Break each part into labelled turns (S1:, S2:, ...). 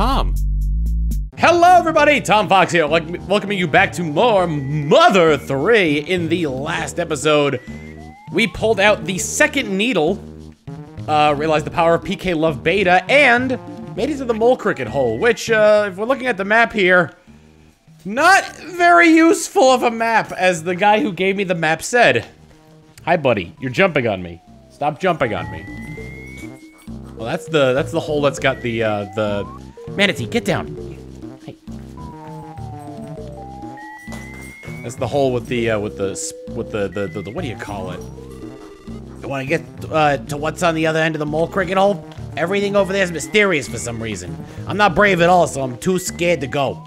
S1: Tom. Hello, everybody! Tom Fawkes here, welcoming you back to more Mother 3. In the last episode, we pulled out the second needle, uh, realized the power of PK Love Beta, and made it to the Mole Cricket hole, which, uh, if we're looking at the map here, not very useful of a map, as the guy who gave me the map said. Hi, buddy. You're jumping on me. Stop jumping on me. Well, that's the that's the hole that's got the uh, the manatee. Get down. Hey. That's the hole with the uh, with the with the, the the, the what do you call it? You want to get uh, to what's on the other end of the mole cricket hole? Everything over there is mysterious for some reason. I'm not brave at all, so I'm too scared to go.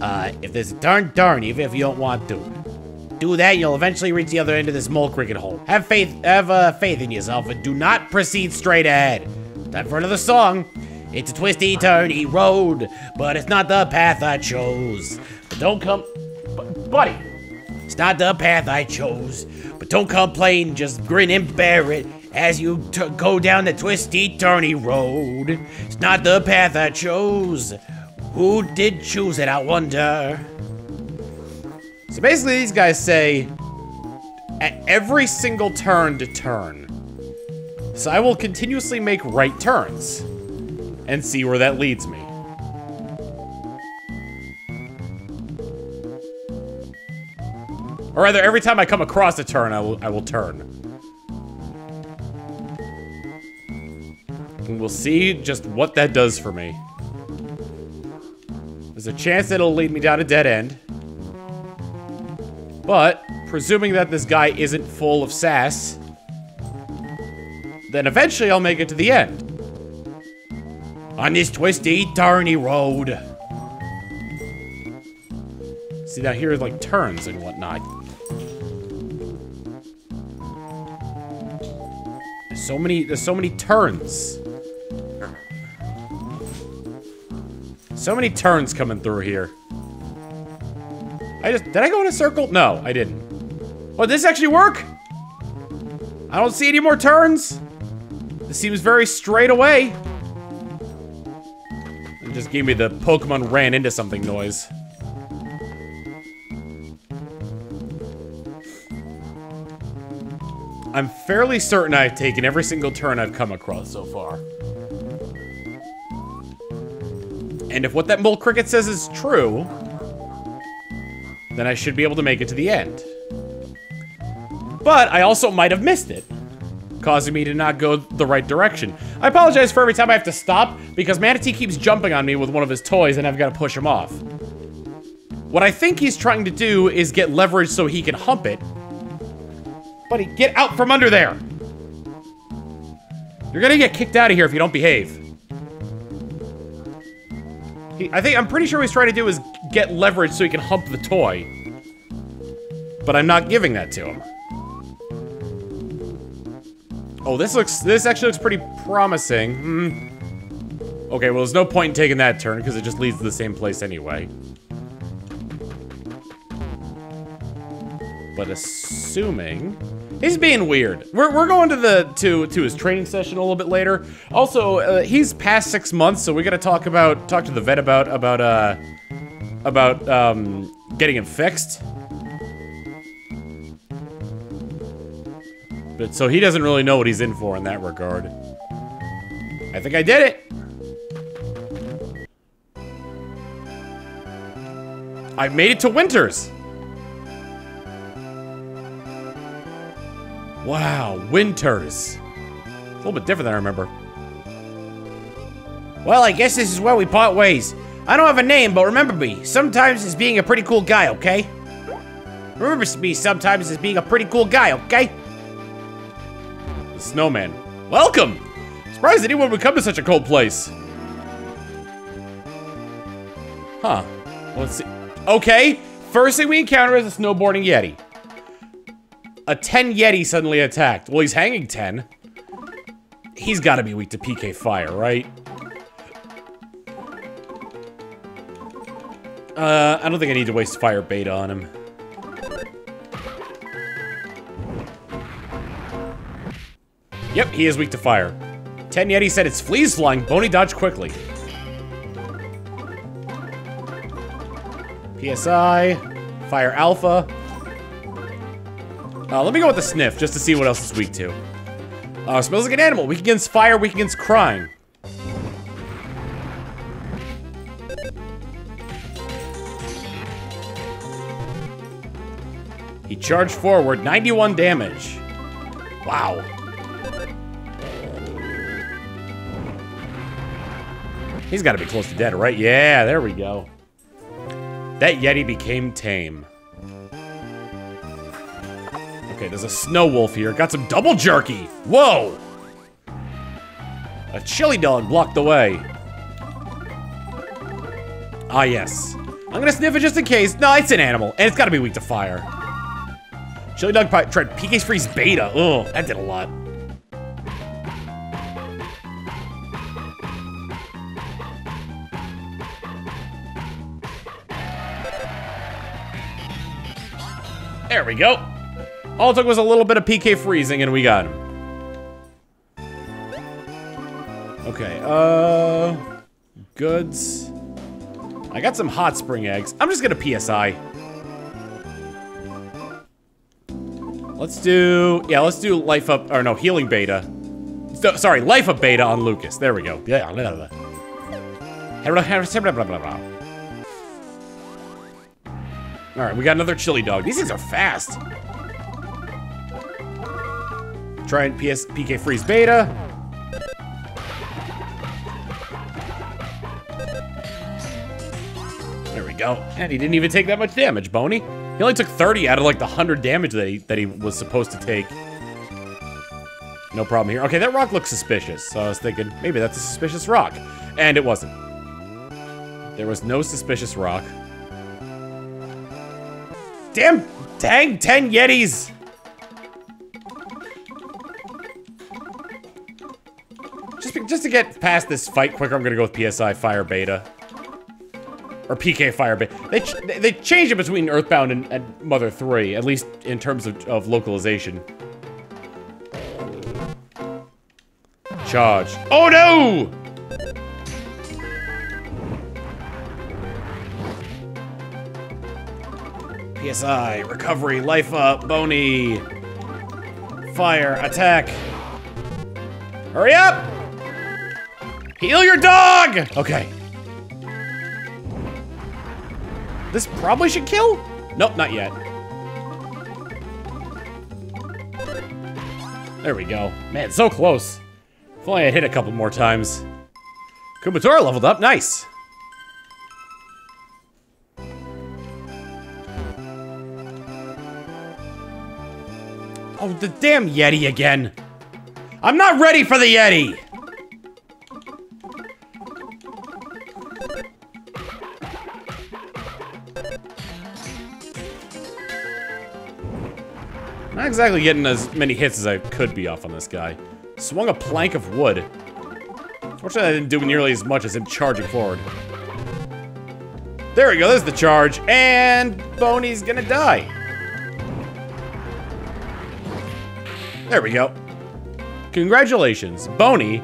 S1: Uh, if there's a turn, turn, even if you don't want to. Do that, you'll eventually reach the other end of this mole cricket hole. Have faith, have uh, faith in yourself, and do not proceed straight ahead. Time for another song. It's a twisty, turny road, but it's not the path I chose. But don't come, buddy. It's not the path I chose, but don't complain. Just grin and bear it as you go down the twisty, turny road. It's not the path I chose. Who did choose it? I wonder. So basically, these guys say at every single turn to turn. So I will continuously make right turns and see where that leads me. Or rather, every time I come across a turn, I will, I will turn. And we'll see just what that does for me. There's a chance that it'll lead me down a dead end. But, presuming that this guy isn't full of sass, then eventually I'll make it to the end. On this twisty, turny road. See, now here are like turns and whatnot. There's so many, there's so many turns. So many turns coming through here. I just, did I go in a circle? No, I didn't. Oh, did this actually work? I don't see any more turns. This seems very straight away. It just gave me the Pokemon ran into something noise. I'm fairly certain I've taken every single turn I've come across so far. And if what that mole cricket says is true, then I should be able to make it to the end. But I also might have missed it, causing me to not go the right direction. I apologize for every time I have to stop, because Manatee keeps jumping on me with one of his toys and I've got to push him off. What I think he's trying to do is get leverage so he can hump it. Buddy, get out from under there! You're gonna get kicked out of here if you don't behave. He, I think, I'm pretty sure what he's trying to do is get leverage so he can hump the toy. But I'm not giving that to him. Oh, this looks, this actually looks pretty promising. Hmm. Okay, well, there's no point in taking that turn, because it just leads to the same place anyway. But assuming... He's being weird. We're, we're going to the to to his training session a little bit later. Also, uh, he's past six months, so we got to talk about talk to the vet about about uh about um getting him fixed. But so he doesn't really know what he's in for in that regard. I think I did it. I made it to Winters. Wow, Winters. A little bit different than I remember. Well, I guess this is where we part ways. I don't have a name, but remember me, sometimes as being a pretty cool guy, okay? Remember me sometimes as being a pretty cool guy, okay? The snowman. Welcome! Surprised anyone would come to such a cold place. Huh. Let's see. Okay, first thing we encounter is a snowboarding Yeti. A 10 Yeti suddenly attacked. Well, he's hanging 10. He's got to be weak to PK Fire, right? Uh, I don't think I need to waste Fire Beta on him. Yep, he is weak to Fire. Ten Yeti said it's fleas flying. Boney dodge quickly. PSI, Fire Alpha. Uh, let me go with the Sniff, just to see what else it's weak to. Uh, smells like an animal. Weak against fire, weak against crying. He charged forward, 91 damage. Wow. He's got to be close to dead, right? Yeah, there we go. That Yeti became tame. Okay, there's a snow wolf here. Got some double jerky. Whoa! A chili dog blocked the way. Ah, yes. I'm gonna sniff it just in case. No, it's an animal, and it's gotta be weak to fire. Chili dog tried PK Freeze Beta. Ugh, that did a lot. There we go. All it took was a little bit of PK freezing and we got him. Okay, uh... Goods. I got some hot spring eggs. I'm just gonna PSI. Let's do... Yeah, let's do life up... Or no, healing beta. So, sorry, life up beta on Lucas. There we go. Yeah, All right, we got another chili dog. These things are fast. Try and PS PK freeze beta. There we go. And he didn't even take that much damage, Boney. He only took 30 out of like the 100 damage that he, that he was supposed to take. No problem here. Okay, that rock looks suspicious. So I was thinking, maybe that's a suspicious rock. And it wasn't. There was no suspicious rock. Damn, dang, 10 Yetis. Just, just to get past this fight quicker, I'm gonna go with PSI Fire Beta. Or PK Fire Beta. They, ch they change it between Earthbound and, and, Mother 3, at least in terms of, of localization. Charge. Oh no! PSI, recovery, life up, Boney. Fire, attack. Hurry up! Heal your dog! Okay. This probably should kill? Nope, not yet. There we go. Man, so close. If only I hit a couple more times. Kumatora leveled up, nice. Oh, the damn Yeti again. I'm not ready for the Yeti! Not exactly getting as many hits as I could be off on this guy. Swung a plank of wood. Fortunately, I didn't do nearly as much as him charging forward. There we go, there's the charge, and Boney's gonna die. There we go. Congratulations, Boney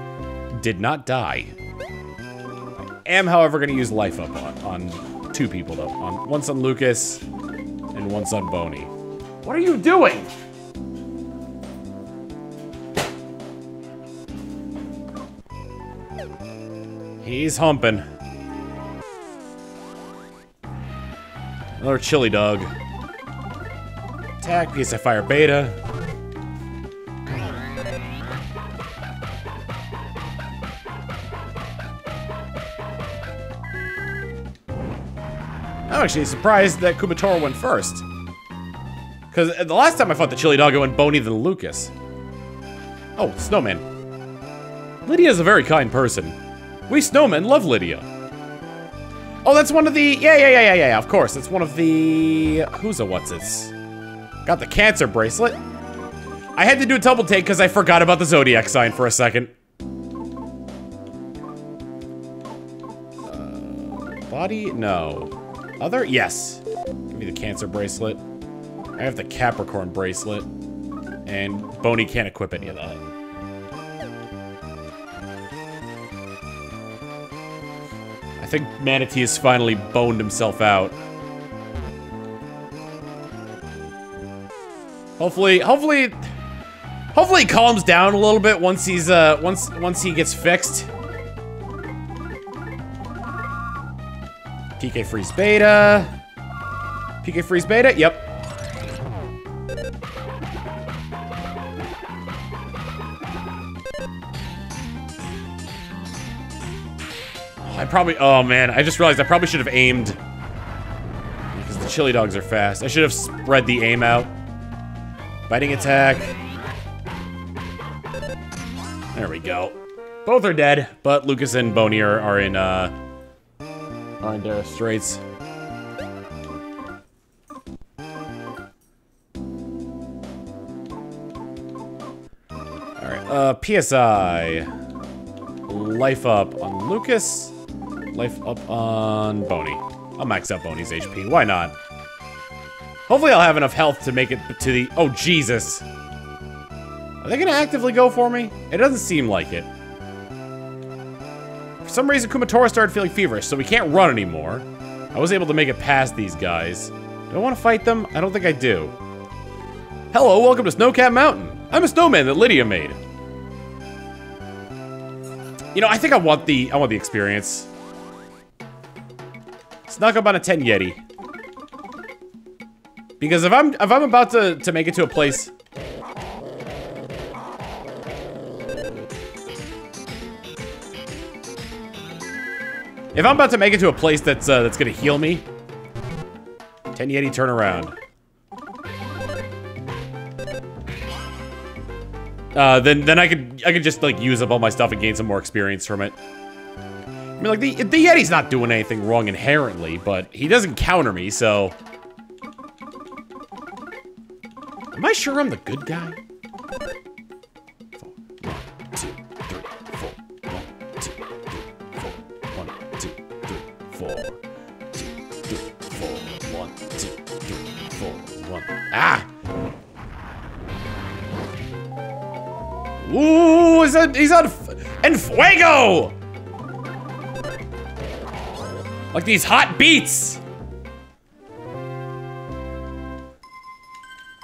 S1: did not die. I am, however, going to use life up on, on two people, though. On Once on Lucas, and once on Boney. What are you doing? He's humping. Another chili dog. Attack, piece of fire beta. Actually surprised that Kumatora went first. Because the last time I fought the chili dog, it went Boney than Lucas. Oh, Snowman. Lydia's a very kind person. We snowmen love Lydia. Oh, that's one of the... Yeah, yeah, yeah, yeah, yeah, of course. It's one of the... Who's a what's-its? Got the cancer bracelet. I had to do a double take because I forgot about the zodiac sign for a second. Uh, body? No other? Yes. Give me the cancer bracelet. I have the Capricorn bracelet. And Boney can't equip any of that.
S2: I think Manatee has finally boned himself out. Hopefully, hopefully, hopefully he calms down a little bit once he's, uh, once, once he gets fixed. PK Freeze Beta. PK Freeze Beta, yep. I probably, oh man, I just realized I probably should have aimed. Because the chili dogs are fast. I should have spread the aim out. Biting attack. There we go. Both are dead, but Lucas and Boney are, are in, uh, in dire straits. Alright, uh, PSI. Life up on Lucas. Life up on Boney. I'll max out Boney's HP. Why not? Hopefully I'll have enough health to make it to the... Oh, Jesus. Are they to actively go for me? It doesn't seem like it. Some reason, Kumatora started feeling feverish, so we can't run anymore. I was able to make it past these guys. Do I want to fight them? I don't think I do. Hello, welcome to Snowcap Mountain. I'm a snowman that Lydia made. You know, I think I want the I want the experience. Snuck up on a 10 Yeti. Because if I'm if I'm about to to make it to a place If I'm about to make it to a place that's uh, that's gonna heal me, 10 Yeti turn around. Uh, then then I could I could just like use up all my stuff and gain some more experience from it. I mean, like the the Yeti's not doing anything wrong inherently, but he doesn't counter me, so. Am I sure I'm the good guy? He's on en fuego? Like these hot beats.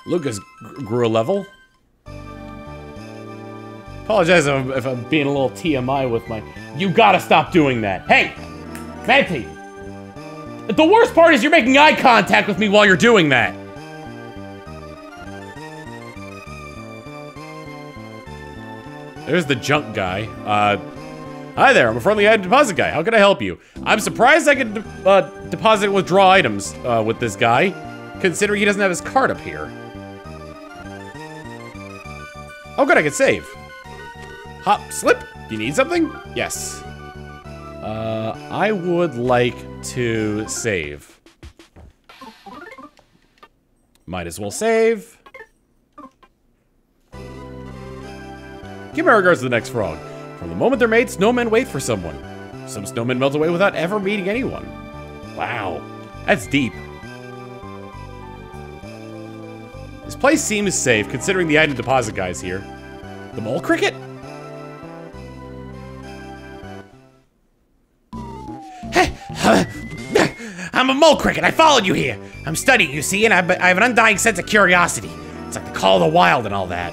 S2: Lucas grew a level. Apologize if I'm, if I'm being a little TMI with my. You gotta stop doing that. Hey, Manty. The worst part is you're making eye contact with me while you're doing that. There's the junk guy. Uh, hi there, I'm a friendly item deposit guy. How can I help you? I'm surprised I can de uh, deposit and withdraw items uh, with this guy, considering he doesn't have his card up here. Oh good, I can save. Hop, slip. You need something? Yes. Uh, I would like to save. Might as well save. To the next frog. From the moment they're made, snowmen wait for someone. Some snowmen melt away without ever meeting anyone. Wow, that's deep. This place seems safe, considering the item deposit guy's here. The mole cricket? I'm a mole cricket. I followed you here. I'm studying, you see, and I, I have an undying sense of curiosity. It's like the call of the wild and all that.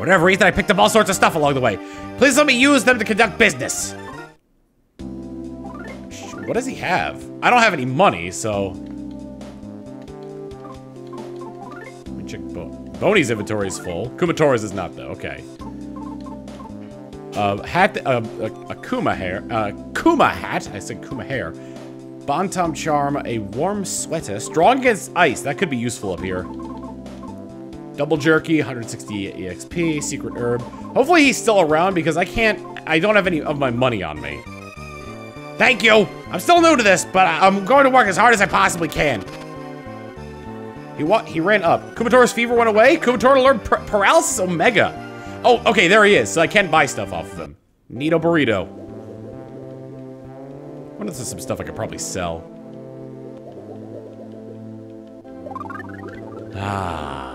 S2: Whatever reason, I picked up all sorts of stuff along the way. Please let me use them to conduct business. What does he have? I don't have any money, so... Let me check Bo Boney's inventory is full. Kumatora's is not, though. Okay. Uh, hat, uh, a, a Kuma hair, uh, Kuma hat, I said Kuma hair. Bantam charm, a warm sweater, strong against ice, that could be useful up here. Double jerky, 160 EXP, secret herb. Hopefully he's still around because I can't, I don't have any of my money on me. Thank you! I'm still new to this, but I'm going to work as hard as I possibly can. He what? He ran up. Kumatora's fever went away? Kumatora learned paralysis omega. Oh, okay, there he is. So I can buy stuff off of him. Neato burrito. What is this? some stuff I could probably sell? Ah.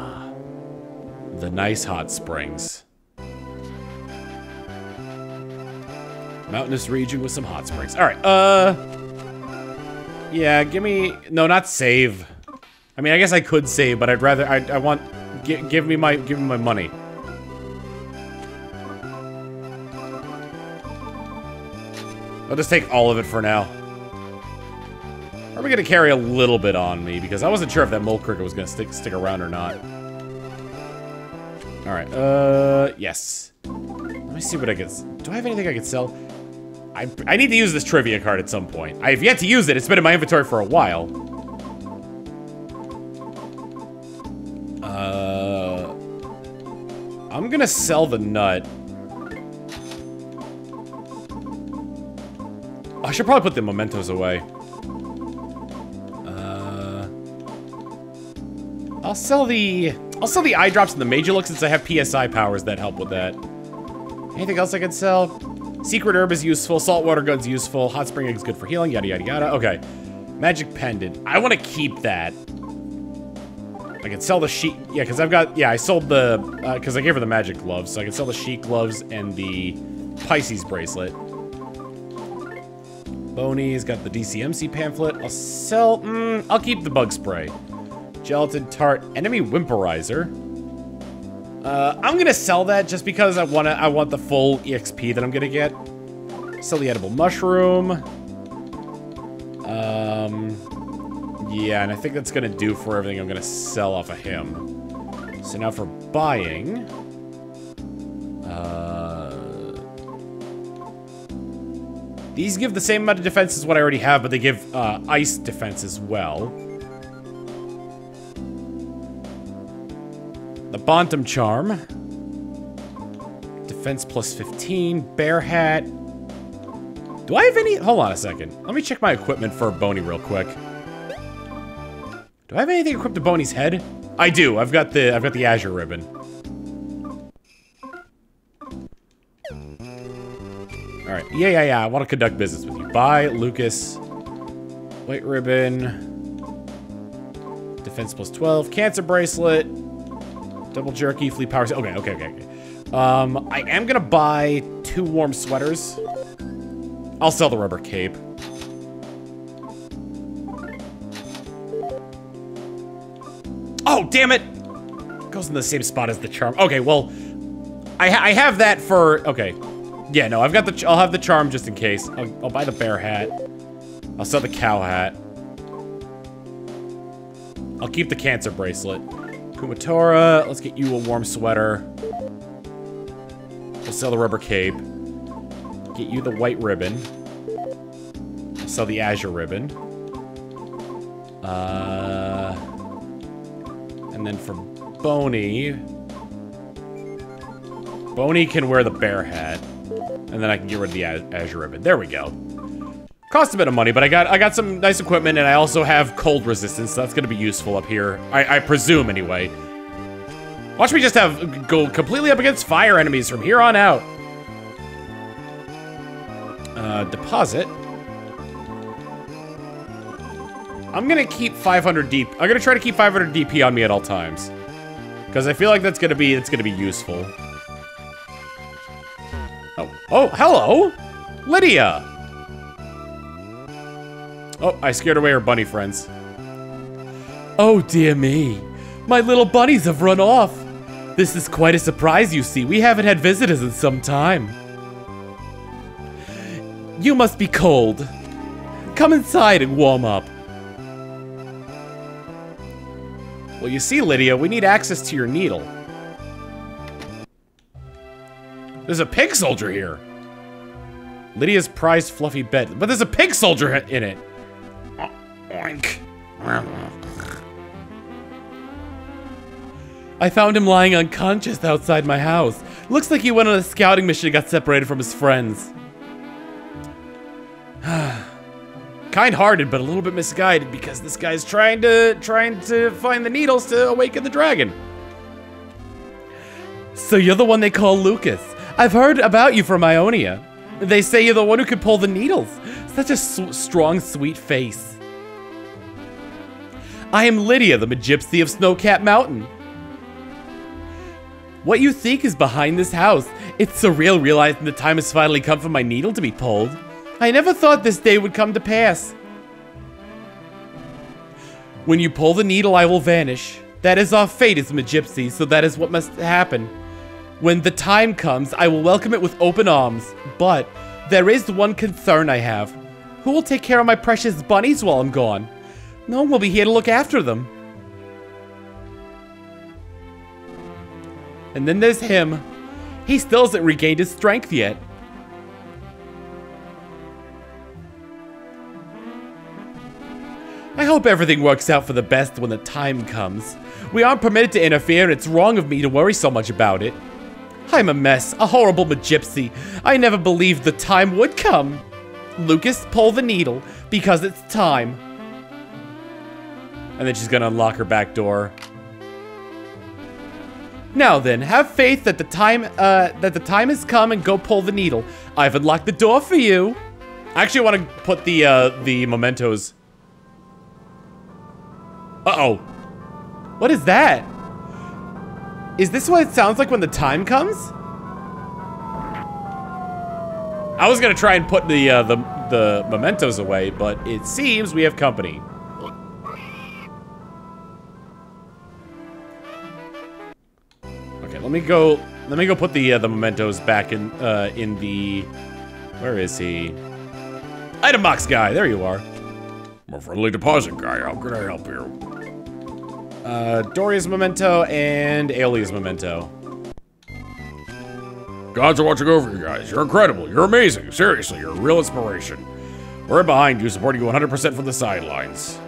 S2: The nice hot springs. Mountainous region with some hot springs. All right, uh... Yeah, give me... No, not save. I mean, I guess I could save, but I'd rather... I, I want... give me my... Give me my money. I'll just take all of it for now. Are we gonna carry a little bit on me? Because I wasn't sure if that mole cricket was gonna stick stick around or not. Alright, uh, yes. Let me see what I can... Do I have anything I can sell? I, I need to use this trivia card at some point. I have yet to use it. It's been in my inventory for a while. Uh, I'm gonna sell the nut. I should probably put the mementos away. Uh, I'll sell the... I'll sell the eye drops and the major look since I have PSI powers that help with that. Anything else I can sell? Secret herb is useful. Saltwater gun's useful. Hot spring egg is good for healing. Yada, yada, yada. Okay. Magic pendant. I want to keep that. I can sell the sheet. Yeah, because I've got... Yeah, I sold the... Because uh, I gave her the magic gloves. So I can sell the sheet gloves and the Pisces bracelet. Boney's got the DCMC pamphlet. I'll sell... Mm, I'll keep the bug spray. Gelatin tart. Enemy whimperizer. Uh, I'm gonna sell that just because I wanna. I want the full EXP that I'm gonna get. Sell the edible mushroom. Um, yeah, and I think that's gonna do for everything I'm gonna sell off of him. So now for buying. Uh, these give the same amount of defense as what I already have, but they give uh, ice defense as well. Bantam Charm. Defense plus 15. Bear Hat. Do I have any? Hold on a second. Let me check my equipment for Boney real quick. Do I have anything equipped to Boney's head? I do. I've got the I've got the Azure ribbon. All right. Yeah, yeah, yeah. I want to conduct business with you. Bye, Lucas. White ribbon. Defense plus 12. Cancer bracelet. Double jerky, fleet powers. Okay, okay, okay, okay. Um, I am gonna buy two warm sweaters. I'll sell the rubber cape. Oh, damn it! Goes in the same spot as the charm. Okay, well, I, ha I have that for, okay. Yeah, no, I've got the, I'll have the charm just in case. I'll, I'll buy the bear hat. I'll sell the cow hat. I'll keep the cancer bracelet. Kumatora, let's get you a warm sweater. We'll sell the rubber cape. Get you the white ribbon. We'll sell the azure ribbon. Uh, and then for Boney... Boney can wear the bear hat. And then I can get rid of the azure ribbon. There we go. Cost a bit of money, but I got I got some nice equipment, and I also have cold resistance, so that's gonna be useful up here. I, I presume, anyway. Watch me just have go completely up against fire enemies from here on out. Uh, deposit. I'm gonna keep 500 deep. I'm gonna try to keep 500 DP on me at all times, because I feel like that's gonna be it's gonna be useful. Oh, oh, hello, Lydia. Oh, I scared away her bunny friends. Oh, dear me. My little bunnies have run off. This is quite a surprise, you see. We haven't had visitors in some time. You must be cold. Come inside and warm up. Well, you see, Lydia, we need access to your needle. There's a pig soldier here. Lydia's prized fluffy bed. But there's a pig soldier in it. Oink. I found him lying unconscious outside my house. Looks like he went on a scouting mission and got separated from his friends. Kind-hearted, but a little bit misguided because this guy's trying to trying to find the needles to awaken the dragon. So you're the one they call Lucas. I've heard about you from Ionia. They say you're the one who could pull the needles. Such a strong, sweet face. I am Lydia, the Magypsy of Snowcap Mountain. What you think is behind this house It's surreal realizing the time has finally come for my needle to be pulled. I never thought this day would come to pass. When you pull the needle, I will vanish. That is our fate as Magypsy, so that is what must happen. When the time comes, I will welcome it with open arms. But there is one concern I have. Who will take care of my precious bunnies while I'm gone? No one will be here to look after them. And then there's him. He still hasn't regained his strength yet. I hope everything works out for the best when the time comes. We aren't permitted to interfere and it's wrong of me to worry so much about it. I'm a mess, a horrible gypsy. I never believed the time would come. Lucas, pull the needle, because it's time. And then she's gonna unlock her back door. Now then, have faith that the time, uh, that the time has come and go pull the needle. I've unlocked the door for you. I actually want to put the, uh, the mementos. Uh-oh. What is that? Is this what it sounds like when the time comes? I was gonna try and put the, uh, the, the mementos away, but it seems we have company. Let me go, let me go put the, uh, the mementos back in, uh, in the, where is he? Item box guy, there you are.
S3: I'm a friendly deposit guy. How can I help you?
S2: Uh, Doria's memento and Aeolia's memento.
S3: Gods are watching over you guys. You're incredible. You're amazing. Seriously, you're a real inspiration. We're behind you, supporting you 100% from the sidelines.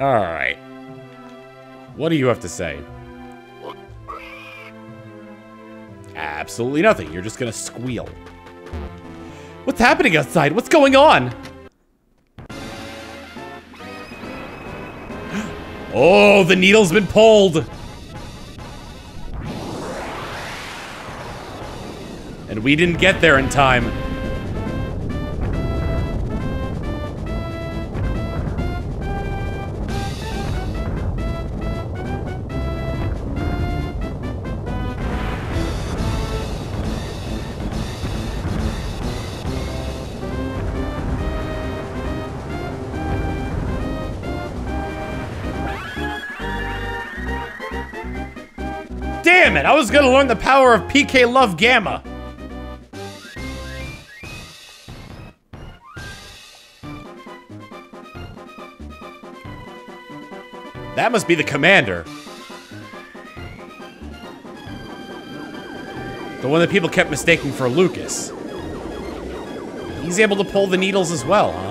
S2: Alright. What do you have to say? Absolutely nothing. You're just gonna squeal. What's happening outside? What's going on? Oh, the needle's been pulled. And we didn't get there in time. It, I was gonna learn the power of PK Love Gamma. That must be the commander. The one that people kept mistaking for Lucas. He's able to pull the needles as well, huh?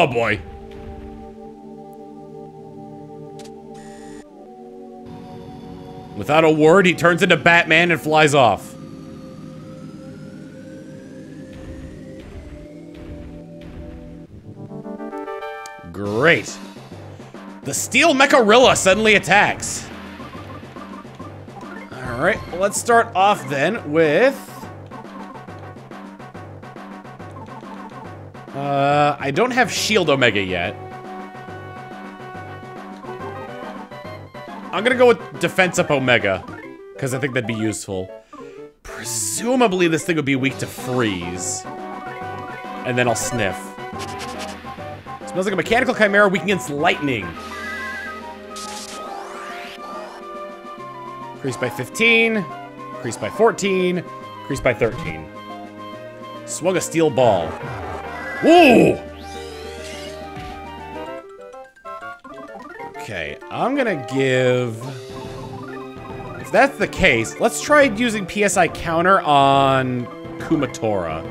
S2: Oh boy. Without a word, he turns into Batman and flies off. Great. The Steel Mecharilla suddenly attacks. Alright, let's start off then with... Uh, I don't have Shield Omega yet. I'm gonna go with Defense Up Omega, because I think that'd be useful. Presumably this thing would be weak to freeze. And then I'll sniff. Smells like a mechanical chimera weak against lightning. Increase by 15, increase by 14, increase by 13. Swung a steel ball. Okay, I'm gonna give... If that's the case, let's try using PSI counter on Kumatora.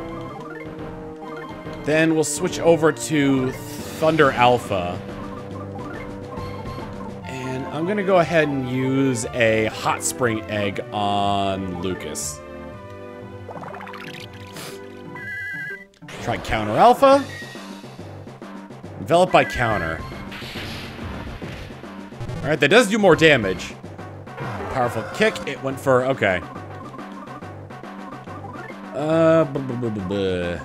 S2: Then we'll switch over to Thunder Alpha. And I'm gonna go ahead and use a Hot Spring Egg on Lucas. Try Counter Alpha. Enveloped by counter. Alright, that does do more damage. Powerful kick. It went for... Okay. Uh... buh, buh, buh,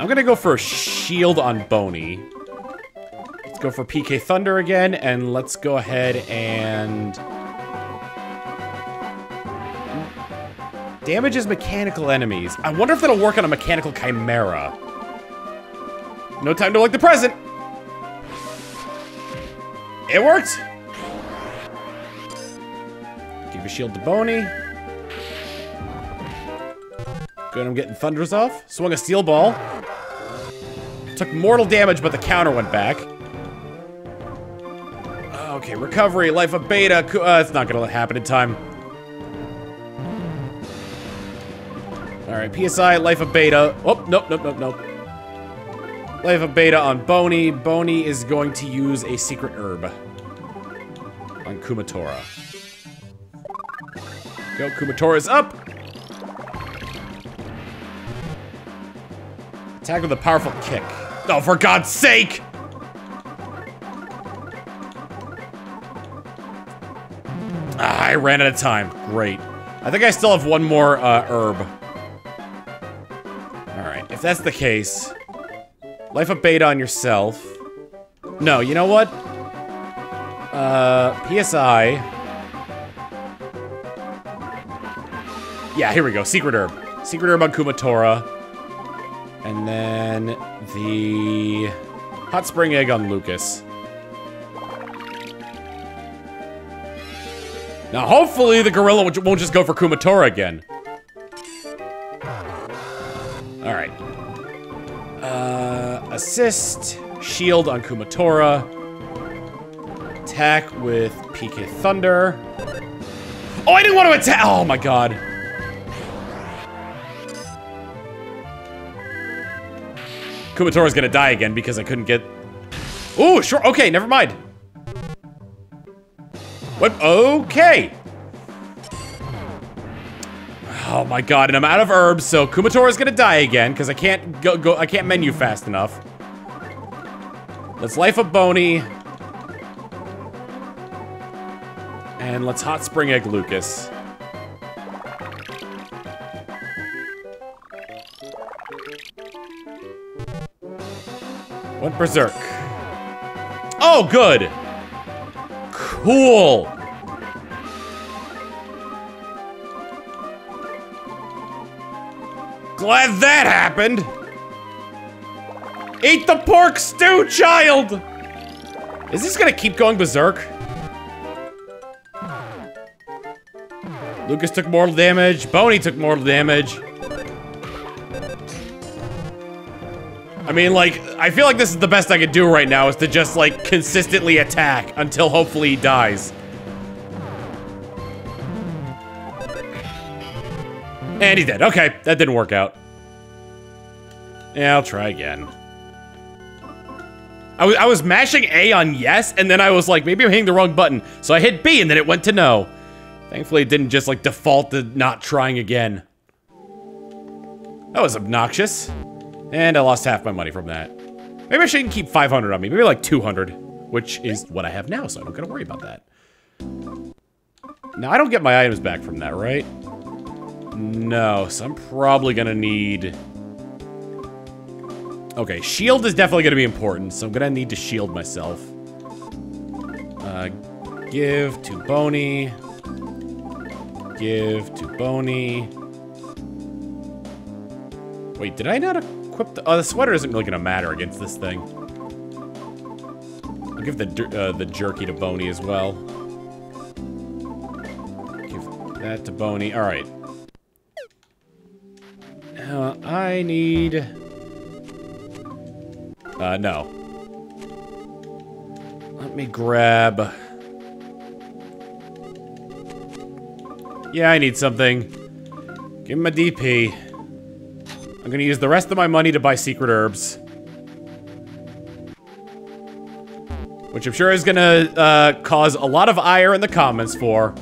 S2: I'm gonna go for a shield on Boney. Let's go for PK Thunder again, and let's go ahead and... Damages mechanical enemies. I wonder if that'll work on a mechanical chimera. No time to like the present. It worked. Give a shield to Boney. Good, I'm getting thunders off. Swung a steel ball. Took mortal damage, but the counter went back. Okay, recovery, life up beta. Uh, it's not gonna happen in time. Alright, PSI, Life up Beta. Oh, nope, nope, nope, nope. Life up Beta on Boney. Boney is going to use a secret herb on Kumatora. Go, Kumatora's up! Attack with a powerful kick. Oh, for God's sake! Ah, I ran out of time. Great. I think I still have one more uh, herb. That's the case, life up beta on yourself. No, you know what? Uh, PSI. Yeah, here we go. Secret herb. Secret herb on Kumatora. And then the hot spring egg on Lucas. Now, hopefully the gorilla won't just go for Kumatora again. Assist, shield on Kumatora. Attack with PK Thunder. Oh, I didn't want to attack. Oh my god. Kumatora's gonna die again because I couldn't get... Ooh, sure. Okay, never mind. What? Okay. Oh my god, and I'm out of herbs, so Kumatora's gonna die again, because I can't go, go I can't menu fast enough. Let's life up Boney. And let's hot spring egg Lucas. Went berserk. Oh, good. Cool. Glad that happened. Eat the pork stew, child! Is this gonna keep going berserk? Lucas took mortal damage. Boney took mortal damage. I mean, like, I feel like this is the best I could do right now is to just, like, consistently attack until hopefully he dies. And he's dead. Okay, that didn't work out. Yeah, I'll try again. I was, I was mashing A on yes, and then I was like, maybe I'm hitting the wrong button. So I hit B, and then it went to no. Thankfully, it didn't just, like, default to not trying again. That was obnoxious. And I lost half my money from that. Maybe I shouldn't keep 500 on me. Maybe like 200, which is what I have now, so I don't gotta worry about that. Now, I don't get my items back from that, right? No, so I'm probably gonna need... Okay, shield is definitely gonna be important, so I'm gonna need to shield myself. Uh, give to Boney. Give to Boney. Wait, did I not equip the... Oh, the sweater isn't really gonna matter against this thing. I'll give the, uh, the jerky to Boney as well. Give that to Boney. Alright. Uh, I need... Uh, no. Let me grab... Yeah, I need something. Give him a DP. I'm gonna use the rest of my money to buy secret herbs. Which I'm sure is gonna uh, cause a lot of ire in the comments for.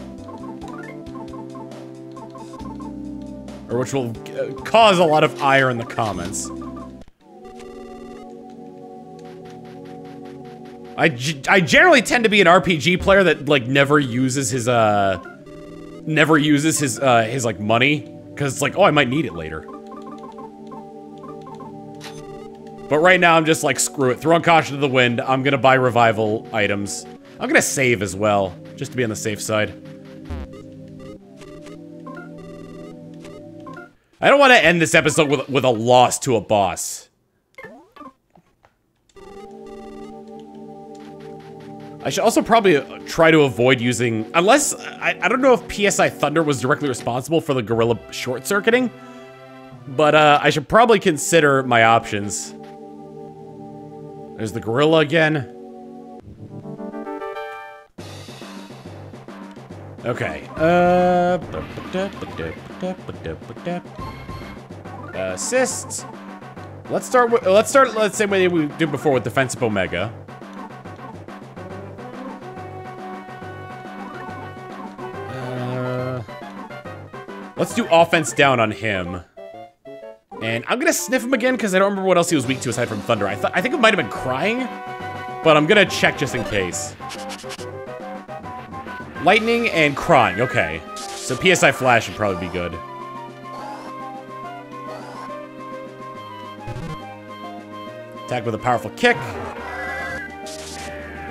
S2: Which will uh, cause a lot of ire in the comments. I, I generally tend to be an RPG player that, like, never uses his, uh... Never uses his, uh, his, like, money. Because it's like, oh, I might need it later. But right now, I'm just like, screw it. Throwing caution to the wind. I'm gonna buy revival items. I'm gonna save as well, just to be on the safe side. I don't want to end this episode with, with a loss to a boss. I should also probably uh, try to avoid using... Unless... I, I don't know if PSI Thunder was directly responsible for the Gorilla short-circuiting. But uh, I should probably consider my options. There's the Gorilla again. Okay. Uh, assists. Let's start with. Let's start. Let's say what we did before with defensive Omega. Uh, let's do offense down on him. And I'm gonna sniff him again because I don't remember what else he was weak to aside from Thunder. I, th I think it might have been crying, but I'm gonna check just in case. Lightning and crying, okay. So PSI Flash would probably be good. Attack with a powerful kick.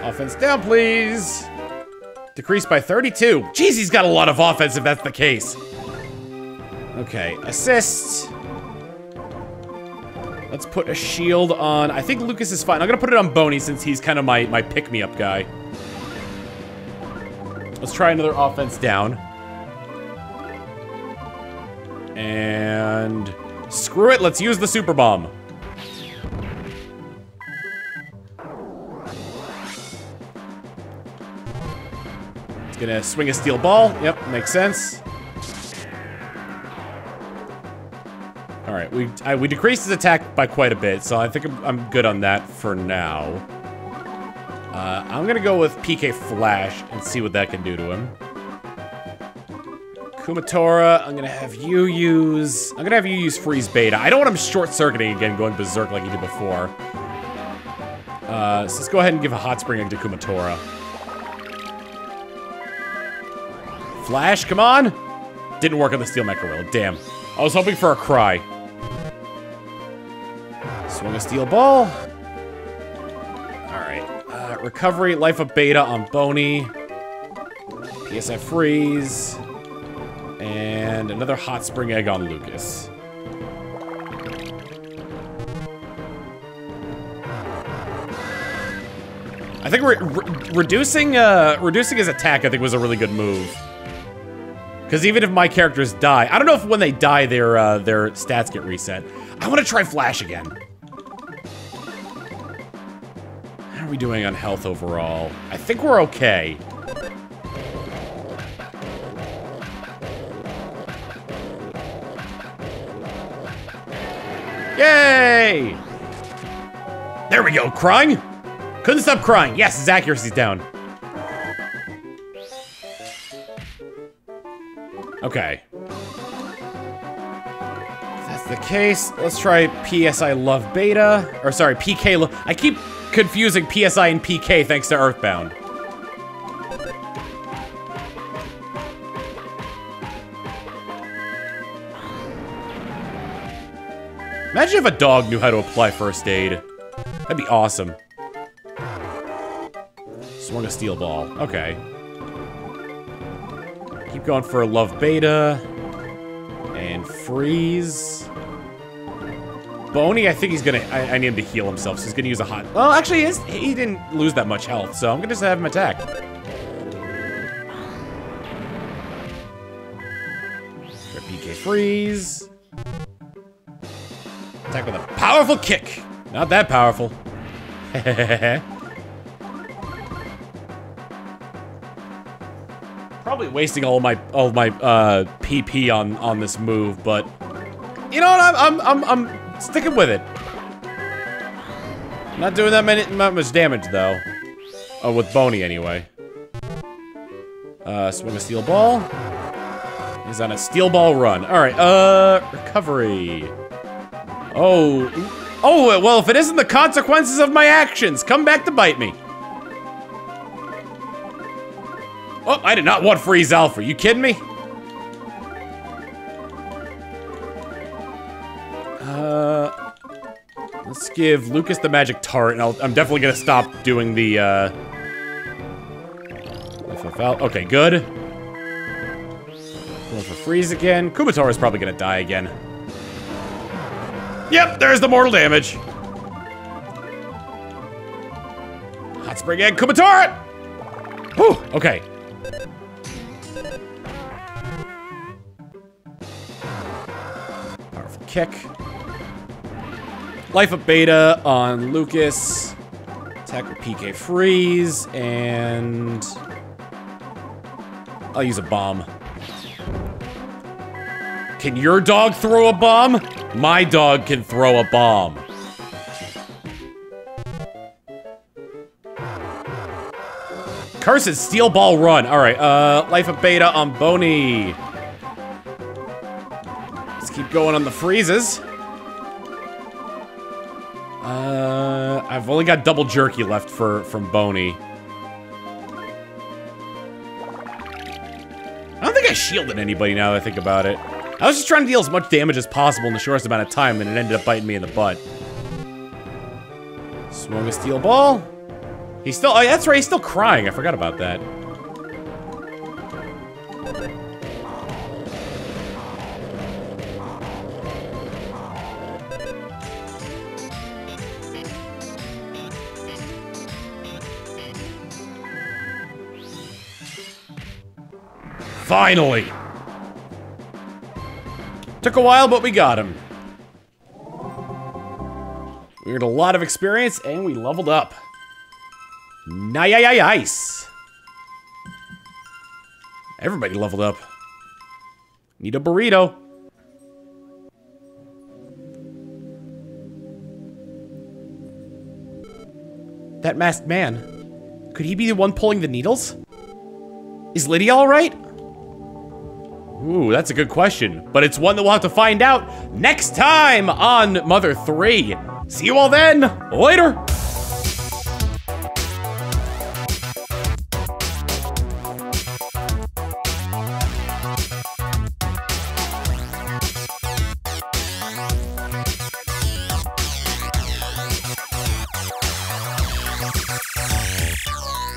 S2: Offense down, please. Decreased by 32. Jeez, he's got a lot of offense if that's the case. Okay, assist. Let's put a shield on. I think Lucas is fine. I'm gonna put it on Boney since he's kind of my, my pick-me-up guy. Let's try another offense down. And screw it, let's use the super bomb. It's gonna swing a steel ball. Yep, makes sense. All right, we we decreased his attack by quite a bit, so I think I'm, I'm good on that for now. I'm gonna go with PK Flash and see what that can do to him. Kumatora, I'm gonna have you use... I'm gonna have you use Freeze Beta. I don't want him short-circuiting again, going berserk like he did before. Uh, so let's go ahead and give a Hot Spring to Kumatora. Flash, come on! Didn't work on the Steel Mecha damn. I was hoping for a cry. Swing a Steel Ball recovery, life up beta on Boney. PSI freeze. And another hot spring egg on Lucas. I think re re reducing uh, reducing his attack, I think, was a really good move. Because even if my characters die, I don't know if when they die, their uh, their stats get reset. I want to try Flash again. Are we doing on health overall? I think we're okay. Yay! There we go, crying! Couldn't stop crying. Yes, his accuracy's down. Okay. If that's the case, let's try PSI Love Beta. Or sorry, PK Love. I keep confusing PSI and PK thanks to Earthbound. Imagine if a dog knew how to apply first aid. That'd be awesome. Swung a steel ball. Okay. Keep going for a Love Beta. And freeze. Boney, I think he's gonna, I, I, need him to heal himself, so he's gonna use a hot, well, actually, he, he didn't lose that much health, so I'm gonna just have him attack. PK freeze. Attack with a powerful kick. Not that powerful. Probably wasting all my all my uh, PP on on this move, but you know what? I'm I'm, I'm Sticking with it. Not doing that many, not much damage though. Oh, with Boney anyway. Uh, swing a steel ball. He's on a steel ball run. All right, uh, recovery. Oh, oh, well, if it isn't the consequences of my actions, come back to bite me. Oh, I did not want freeze alpha. You kidding me? Let's give Lucas the magic tart, and i am definitely gonna stop doing the, uh... FFL. Okay, good. Going for freeze again. Kumatora is probably gonna die again. Yep, there's the mortal damage. Hot spring egg, Kumatora! Whew, okay. Powerful kick. Life up Beta on Lucas. Attack with PK Freeze, and... I'll use a bomb. Can your dog throw a bomb? My dog can throw a bomb. Cursed Steel Ball Run. All right, uh, Life up Beta on Boney. Let's keep going on the freezes. Uh, I've only got double jerky left for from Boney. I don't think I shielded anybody now that I think about it. I was just trying to deal as much damage as possible in the shortest amount of time, and it ended up biting me in the butt. Swung a steel ball. He's still- oh, that's right, he's still crying. I forgot about that. Finally! Took a while, but we got him. We earned a lot of experience, and we leveled up. Nice. Everybody leveled up. Need a burrito. That masked man. Could he be the one pulling the needles? Is Lydia alright? Ooh, that's a good question, but it's one that we'll have to find out next time on Mother 3. See you all then. Later.